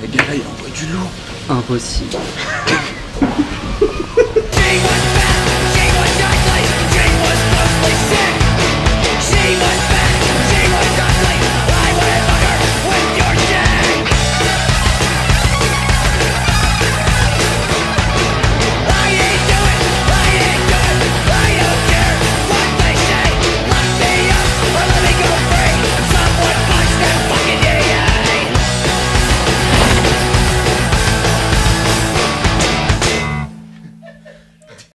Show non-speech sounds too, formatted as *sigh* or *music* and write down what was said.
Mais gars, il envoie du lourd. Impossible. *laughs*